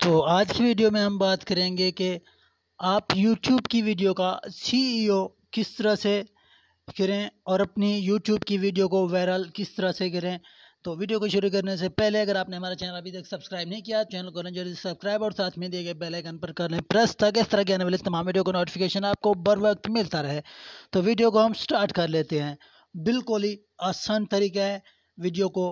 तो आज की वीडियो में हम बात करेंगे कि आप YouTube की वीडियो का CEO किस तरह से करें और अपनी YouTube की वीडियो को वायरल किस तरह से करें। तो वीडियो को शुरू करने से पहले अगर आपने हमारा चैनल अभी तक सब्सक्राइब नहीं किया, चैनल को जल्दी सब्सक्राइब और साथ में दिए गए बेल आइकन पर कर लें प्रेस ताकि इस तरह के आने वाले तमाम वीडियो को नोटिफिकेशन आपको बर वक्त मिलता रहे। तो वीडियो को हम स्टार्ट कर लेते हैं। बिल्कुल ही आसान तरीका है वीडियो को,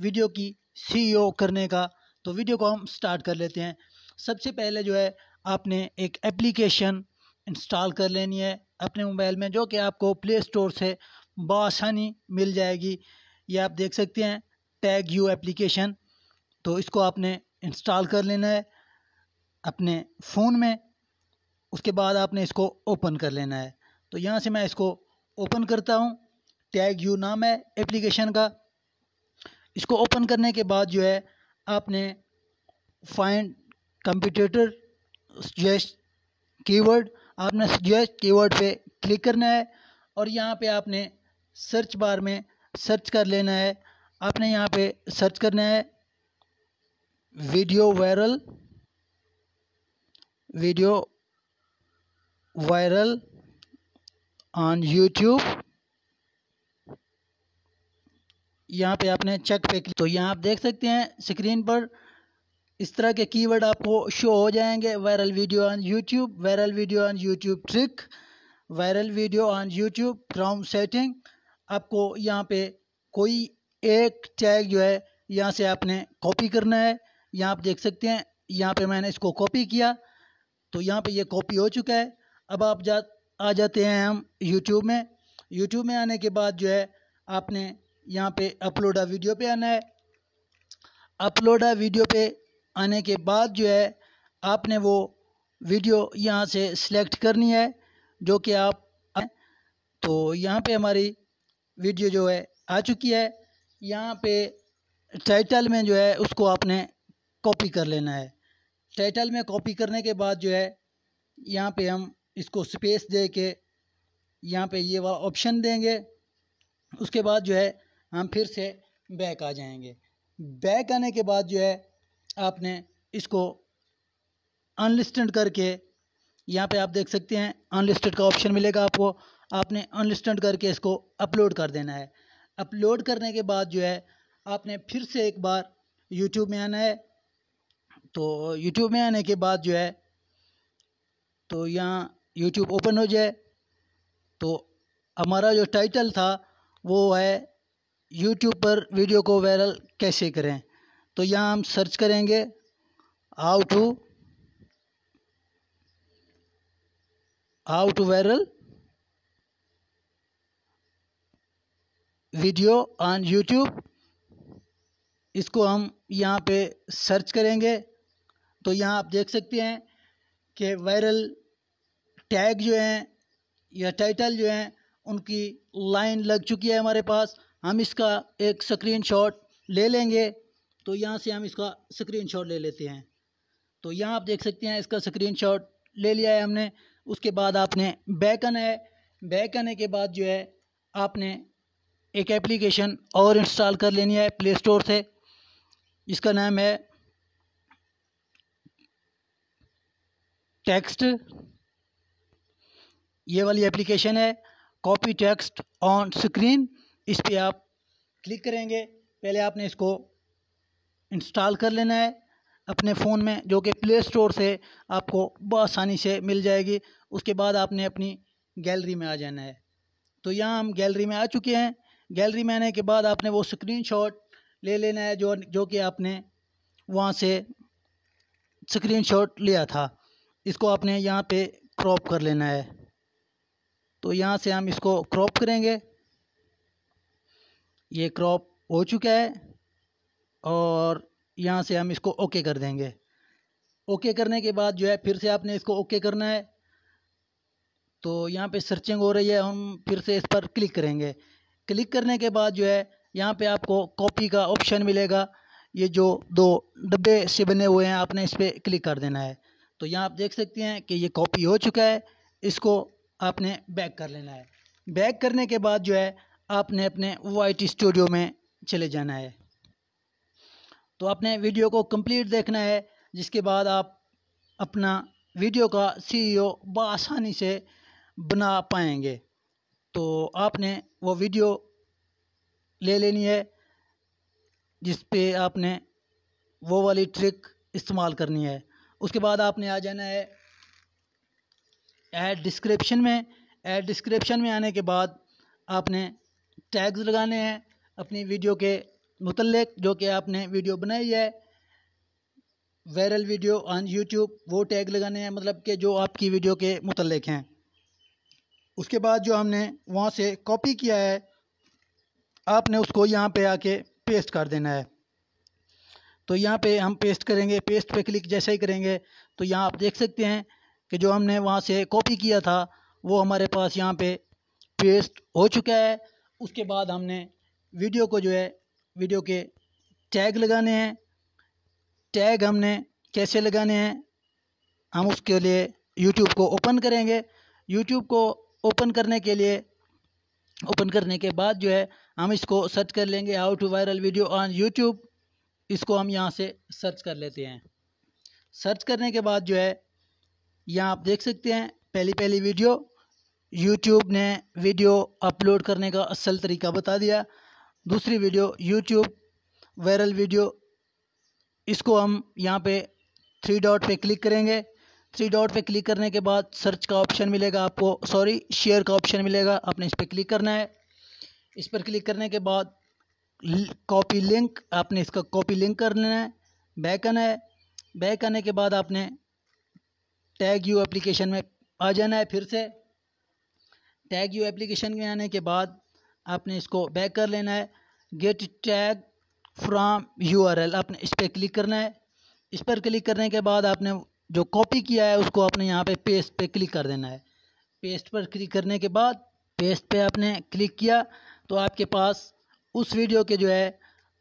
वीडियो की सी करने का। तो वीडियो को हम स्टार्ट कर लेते हैं। सबसे पहले जो है, आपने एक एप्लीकेशन इंस्टॉल कर लेनी है अपने मोबाइल में, जो कि आपको प्ले स्टोर से बसानी मिल जाएगी। ये आप देख सकते हैं, टैग यू एप्लीकेशन। तो इसको आपने इंस्टॉल कर लेना है अपने फ़ोन में। उसके बाद आपने इसको ओपन कर लेना है। तो यहाँ से मैं इसको ओपन करता हूँ। टैग यू नाम है एप्लीकेशन का। इसको ओपन करने के बाद जो है आपने फाइंड कंप्यूटर सजेस्ट कीवर्ड आपने सजेस्ट कीवर्ड पे क्लिक करना है और यहाँ पे आपने सर्च बार में सर्च कर लेना है। आपने यहाँ पे सर्च करना है video viral video viral on YouTube यहाँ पे आपने चेक पे तो यहाँ आप देख सकते हैं स्क्रीन पर इस तरह के कीवर्ड आपको शो हो जाएँगे। Viral video on YouTube viral video on YouTube trick viral video on YouTube crown setting आपको यहाँ पे कोई एक टैग जो है, यहाँ से आपने कॉपी करना है। यहाँ आप देख सकते हैं, यहाँ पे मैंने इसको कॉपी किया। तो यहाँ पे ये कॉपी हो चुका है। अब आप जा, आ जाते हैं हम यूट्यूब में। यूट्यूब में आने के बाद जो है, आपने यहाँ पे अपलोड वीडियो पे आना है। अपलोड वीडियो पे आने के बाद जो है, आपने वो वीडियो यहाँ से सिलेक्ट करनी है, जो कि आप तो यहाँ पे हमारी वीडियो जो है आ चुकी है। यहाँ पे टाइटल में जो है, उसको आपने कॉपी कर लेना है। टाइटल में कॉपी करने के बाद जो है, यहाँ पे हम इसको स्पेस दे के यहाँ पे ये वाला ऑप्शन देंगे। उसके बाद जो है हम फिर से बैक आ जाएँगे। बैक आने के बाद जो है, आपने इसको अनलिस्टेड करके, यहाँ पे आप देख सकते हैं अनलिस्टेड का ऑप्शन मिलेगा आपको। आपने अनलिस्टेड करके इसको अपलोड कर देना है। अपलोड करने के बाद जो है, आपने फिर से एक बार यूट्यूब में आना है। तो यूट्यूब में आने के बाद जो है तो यहाँ यूट्यूब ओपन हो जाए। तो हमारा जो टाइटल था, वो है यूट्यूब पर वीडियो को वायरल कैसे करें? तो यहाँ हम सर्च करेंगे how to how to viral video on YouTube इसको हम यहाँ पे सर्च करेंगे। तो यहाँ आप देख सकते हैं कि वायरल टैग जो हैं या टाइटल जो हैं, उनकी लाइन लग चुकी है हमारे पास। हम इसका एक स्क्रीनशॉट ले लेंगे तो यहाँ से हम इसका स्क्रीनशॉट ले लेते हैं। तो यहाँ आप देख सकते हैं इसका स्क्रीनशॉट ले लिया है हमने। उसके बाद आपने बैक आना है। बैक आने के बाद जो है, आपने एक एप्लीकेशन और इंस्टॉल कर लेनी है प्ले स्टोर से। इसका नाम है टेक्स्ट ये वाली एप्लीकेशन है। कॉपी टेक्स्ट ऑन स्क्रीन इस पर आप क्लिक करेंगे। पहले आपने इसको इंस्टॉल कर लेना है। अपने फ़ोन में जो कि प्ले स्टोर से आपको बसानी से मिल जाएगी। उसके बाद आपने अपनी गैलरी में आ जाना है। तो यहाँ हम गैलरी में आ चुके हैं। गैलरी में आने के बाद आपने वो स्क्रीनशॉट ले लेना है जो जो कि आपने वहाँ से स्क्रीनशॉट लिया था। इसको आपने यहाँ पे क्रॉप कर लेना है। तो यहाँ से हम इसको क्रॉप करेंगे। ये क्रॉप हो चुका है और यहाँ से हम इसको ओके कर देंगे। ओके करने के बाद जो है फिर से आपने इसको ओके करना है। तो यहाँ पे सर्चिंग हो रही है, हम फिर से इस पर क्लिक करेंगे। क्लिक करने के बाद जो है यहाँ पे आपको कॉपी का ऑप्शन मिलेगा। ये जो दो डब्बे से बने हुए हैं, आपने इस पर क्लिक कर देना है। तो यहाँ आप देख सकते हैं कि ये कॉपी हो चुका है। इसको आपने बैक कर लेना है। बैक करने के बाद जो है आपने अपने वाइट स्टूडियो में चले जाना है। तो आपने वीडियो को कंप्लीट देखना है, जिसके बाद आप अपना वीडियो का सीईओ बसानी से बना पाएँगे। तो आपने वो वीडियो ले लेनी है, जिस पे आपने वो वाली ट्रिक इस्तेमाल करनी है। उसके बाद आपने आ जाना है ऐड डिस्क्रिप्शन में। ऐड डिस्क्रिप्शन में आने के बाद आपने टैग्स लगाने हैं अपनी वीडियो के मुतलक जो कि आपने वीडियो बनाई है। वायरल वीडियो ऑन यूट्यूब वो टैग लगाने हैं मतलब कि जो आपकी वीडियो के मुतलक हैं। उसके बाद जो हमने वहाँ से कॉपी किया है, आपने उसको यहाँ पे आके पेस्ट कर देना है। तो यहाँ पे हम पेस्ट करेंगे पेस्ट पे क्लिक जैसे ही करेंगे तो यहाँ आप देख सकते हैं कि जो हमने वहाँ से कॉपी किया था, वो हमारे पास यहाँ पे पेस्ट हो चुका है। उसके बाद हमने वीडियो को जो है, वीडियो के टैग लगाने हैं। टैग हमने कैसे लगाने हैं, हम उसके लिए यूट्यूब को ओपन करेंगे। यूट्यूब को ओपन करने के लिए, ओपन करने के बाद जो है, हम इसको सर्च कर लेंगे how to viral video on YouTube इसको हम यहाँ से सर्च कर लेते हैं। सर्च करने के बाद जो है, यहाँ आप देख सकते हैं पहली पहली वीडियो। यूट्यूब ने वीडियो अपलोड करने का असल तरीका बता दिया। दूसरी वीडियो यूट्यूब वायरल वीडियो, इसको हम यहाँ पे थ्री डॉट पे क्लिक करेंगे। थ्री डॉट पे क्लिक करने के बाद सर्च का ऑप्शन मिलेगा आपको। सॉरी शेयर का ऑप्शन मिलेगा। आपने इस पर क्लिक करना है। इस पर क्लिक करने के बाद कॉपी लिंक आपने इसका कॉपी लिंक कर लेना है। बैक आना है। बैक आने के बाद आपने टैग यू एप्लीकेशन में आ जाना है फिर से। टैग यू एप्लीकेशन में आने के बाद आपने इसको बैक कर लेना है। Get tag from U R L आपने इस पर क्लिक करना है। इस पर क्लिक करने के बाद आपने जो कॉपी किया है, उसको आपने यहाँ पे पेस्ट पे क्लिक कर देना है। पेस्ट पर क्लिक करने के बाद पेस्ट पे आपने क्लिक किया तो आपके पास उस वीडियो के जो है,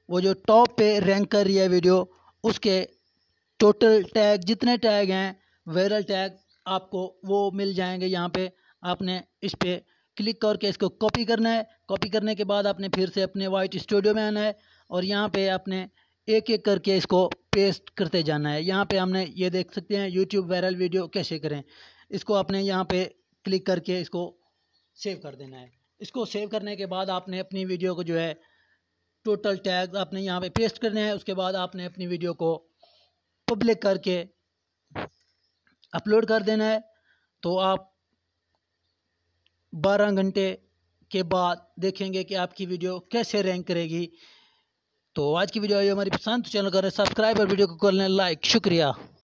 वो जो टॉप पे रैंक कर रही है वीडियो, उसके टोटल टैग जितने टैग हैं वायरल टैग आपको वो मिल जाएँगे यहाँ पे। आपने इस पर क्लिक करके इसको कॉपी करना है। कॉपी करने के बाद आपने फिर से अपने वाइट स्टूडियो में आना है और यहाँ पे आपने एक एक करके इसको पेस्ट करते जाना है। यहाँ पे हमने ये देख सकते हैं यूट्यूब वायरल वीडियो कैसे करें। इसको आपने यहाँ पे क्लिक करके इसको सेव कर देना है। इसको सेव करने के बाद आपने अपनी वीडियो को जो है टोटल टैग आपने यहाँ पे पेस्ट करना है। उसके बाद आपने अपनी वीडियो को पब्लिक करके अपलोड कर देना है। तो आप 12 घंटे के बाद देखेंगे कि आपकी वीडियो कैसे रैंक करेगी। तो आज की वीडियो आई हमारी पसंद चैनल करें सब्सक्राइब और वीडियो को कर लें लाइक शुक्रिया।